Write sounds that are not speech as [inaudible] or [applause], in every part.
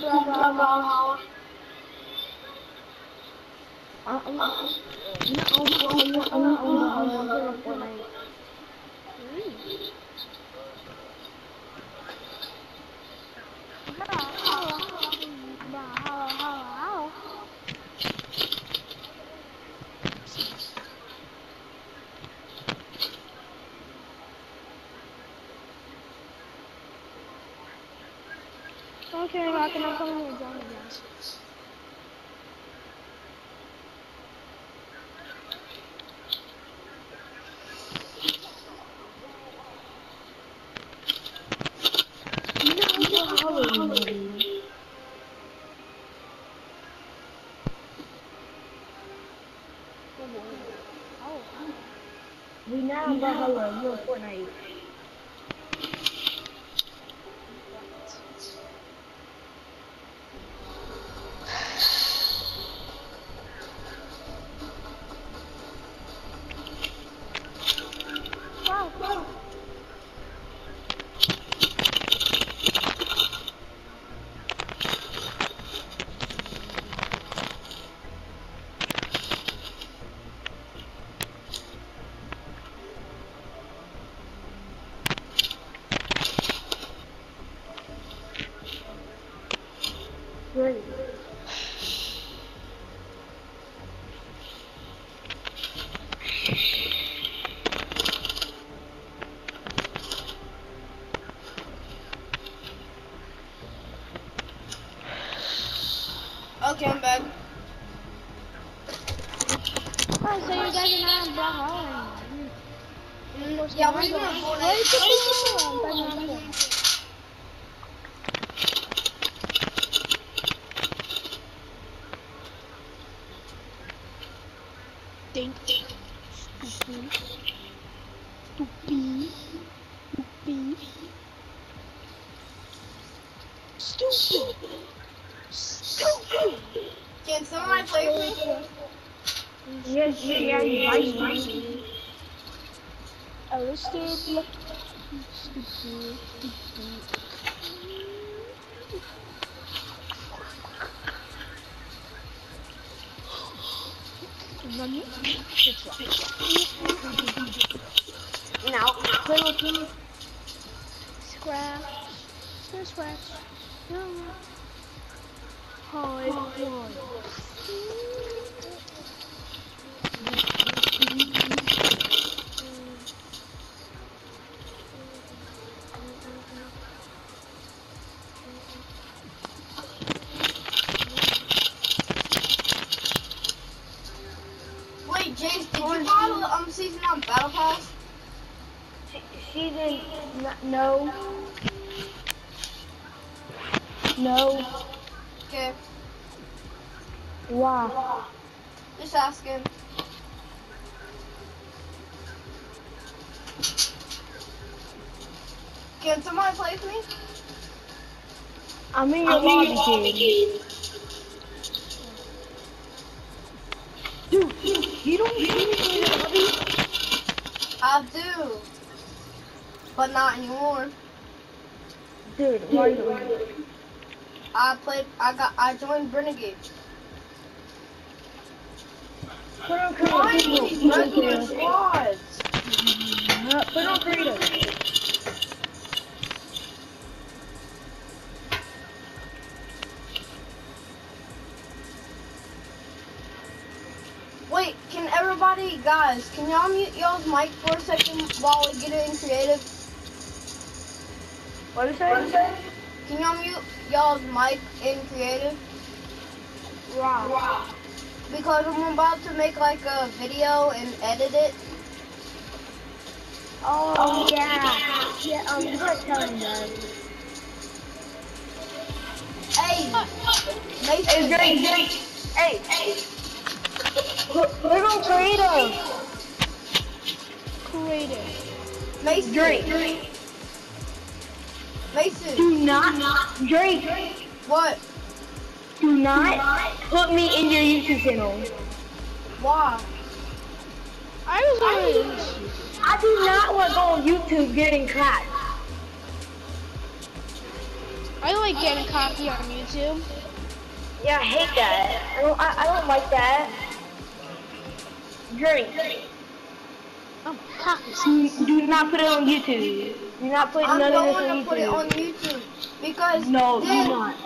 Ờ, ông, ông, ông, ông, ông, ông, ông, ông, ông, ông, ông, ông, ông, ông, Okay, Rock, I'm again. We now have Brawlhalla. You're Fortnite. Okay, I'm back. Oh, so you guys are not on Brawlhalla anymore. Yeah, we're doing Where is Fortnite. the people? I'm back on Fortnite. Ding. Stupid. Can someone play with me? Yes, yeah. Oh. Nani? Now, play with me. Scratch. Scratch. Scratch. No. Wait, did you um season on Battle Pass? Season, n- no. No. Okay, Why? just asking. Can someone play with me? I'm in your lobby, kid. Dude, you don't see me in your lobby? I do, but not anymore. Dude, why you I played. I got. I joined Renegade. Put on Why creative. are these Put on creative. squads? Put on creative. Wait, can everybody, guys, can y'all mute y'all's mic for a second while we get in creative? What is that? Can y'all mute y'all's mic in creative? Wow. Because I'm about to make like a video and edit it. Oh, yeah. Yeah, um, you gotta tell him that. Hey, Mason. Hey, Drake, Drake. Hey, hey. Put, put on creative. Creative. Mason. Drake. Mason. Do not, Drake, What? do not put me in your YouTube channel. Why? I was already. I do not want to go on YouTube getting clapped. I like getting coffee on YouTube. Yeah, I hate that. I don't, I, I don't like that. Drink. Coffee. Do, do not put it on YouTube. Do not put I'm none of this going on to put it YouTube. on YouTube because No, do then, not.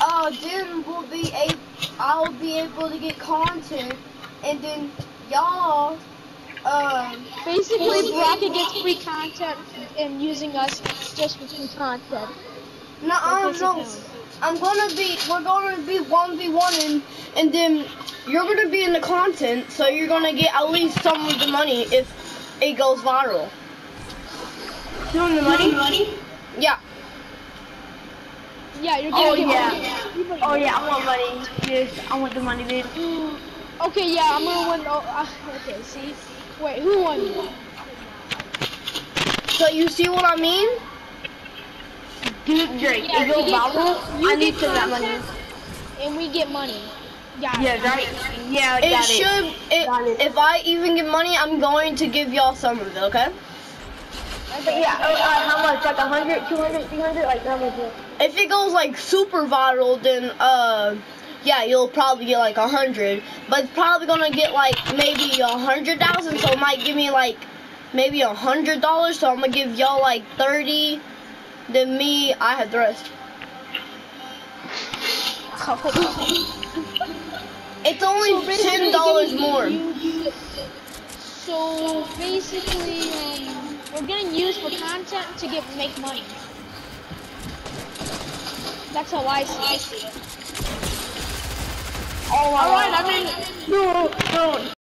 uh, then we'll be a, I'll be able to get content, and then y'all, um, Basically, Rocket gets free content and using us just for free content. no, I Like, don't know. I'm gonna be, we're gonna be one v one, and and then you're gonna be in the content, so you're gonna get at least some of the money if it goes viral. Doing the money? money? Yeah. Yeah, you're gonna Oh, yeah. money. Oh yeah, I want money. Yes, I want the money, dude. [gasps] Okay, yeah, I'm gonna win. Oh, uh, okay, see. Wait, who won? So you see what I mean? Dude, Drake, Yeah, if you you viral, I need get some that money. And we get money. Yeah. Yeah, right? Yeah, It got should. It, Got it. if I even get money, I'm going to give y'all some of it. Okay? But yeah, uh, uh, how much? Like 100, 200, 300? Like how much? If it goes like super viral, then uh, yeah, you'll probably get like a hundred. But it's probably gonna get like maybe a hundred thousand. So it might give me like maybe a hundred dollars. So I'm gonna give y'all like thirty. Then me, I have the rest. [laughs] It's only So ten dollars getting more. used- So basically, um, we're getting used for content to get make money. That's how I see it. Oh, All right, I mean, no, no.